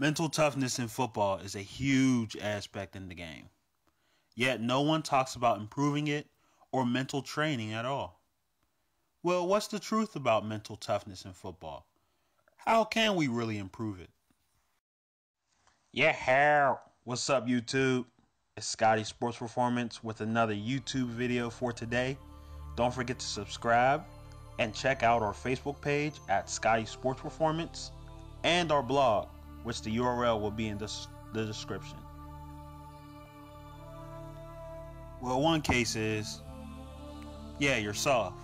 Mental toughness in football is a huge aspect in the game. Yet no one talks about improving it or mental training at all. Well, what's the truth about mental toughness in football? How can we really improve it? Yeah, how? What's up, YouTube? It's Scotty Sports Performance with another YouTube video for today. Don't forget to subscribe and check out our Facebook page at Scotty Sports Performance and our blog which the URL will be in the, the description. Well, one case is, yeah, you're soft.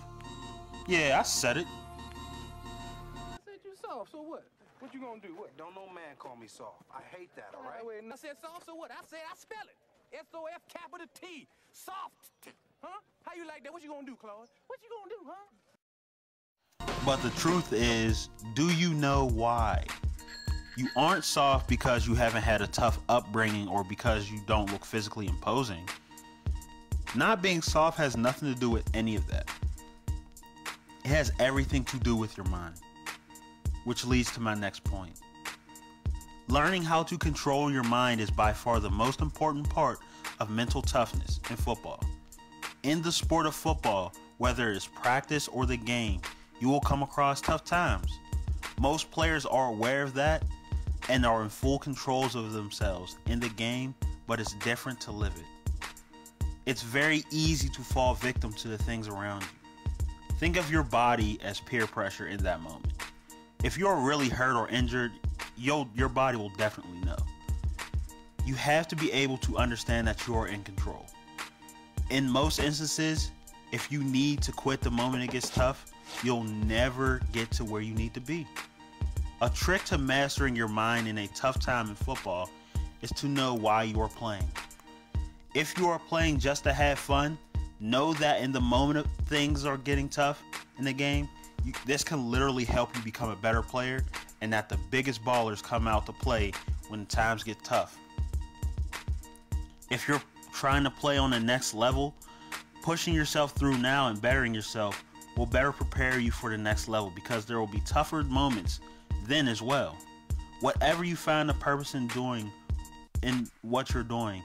Yeah, I said it. I said you soft, so what? What you gonna do? What? Don't no man call me soft. I hate that, all right? Wait, wait, I said soft, so what? I said I spell it. S-O-F capital T. Soft. Huh? How you like that? What you gonna do, Claude? What you gonna do, huh? But the truth is, do you know why? You aren't soft because you haven't had a tough upbringing or because you don't look physically imposing. Not being soft has nothing to do with any of that. It has everything to do with your mind. Which leads to my next point. Learning how to control your mind is by far the most important part of mental toughness in football. In the sport of football, whether it's practice or the game, you will come across tough times. Most players are aware of that and are in full controls of themselves in the game, but it's different to live it. It's very easy to fall victim to the things around you. Think of your body as peer pressure in that moment. If you're really hurt or injured, you'll, your body will definitely know. You have to be able to understand that you are in control. In most instances, if you need to quit the moment it gets tough, you'll never get to where you need to be. A trick to mastering your mind in a tough time in football is to know why you are playing. If you are playing just to have fun, know that in the moment of things are getting tough in the game, you, this can literally help you become a better player and that the biggest ballers come out to play when times get tough. If you're trying to play on the next level, pushing yourself through now and bettering yourself will better prepare you for the next level because there will be tougher moments then as well. Whatever you find a purpose in doing in what you're doing,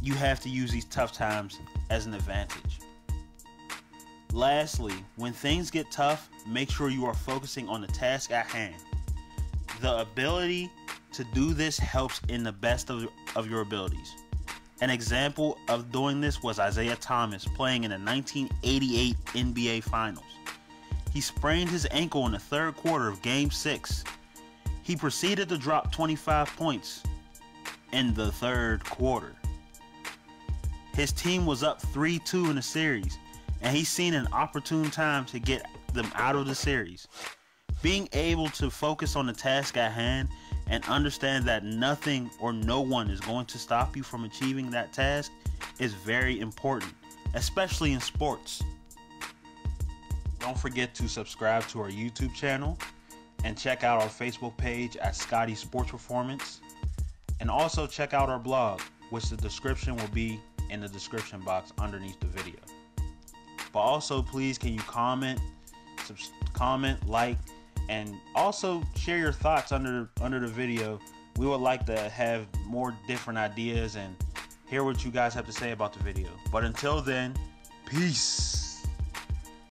you have to use these tough times as an advantage. Lastly, when things get tough, make sure you are focusing on the task at hand. The ability to do this helps in the best of, of your abilities. An example of doing this was Isiah Thomas playing in the 1988 NBA Finals. He sprained his ankle in the third quarter of Game 6. He proceeded to drop 25 points in the third quarter. His team was up 3 2 in the series, and he's seen an opportune time to get them out of the series. Being able to focus on the task at hand and understand that nothing or no one is going to stop you from achieving that task is very important, especially in sports. Don't forget to subscribe to our YouTube channel and check out our Facebook page at Scotty Sports Performance. And also check out our blog, which the description will be in the description box underneath the video. But also, please, can you comment, comment, like, and also share your thoughts under under the video. We would like to have more different ideas and hear what you guys have to say about the video. But until then, peace.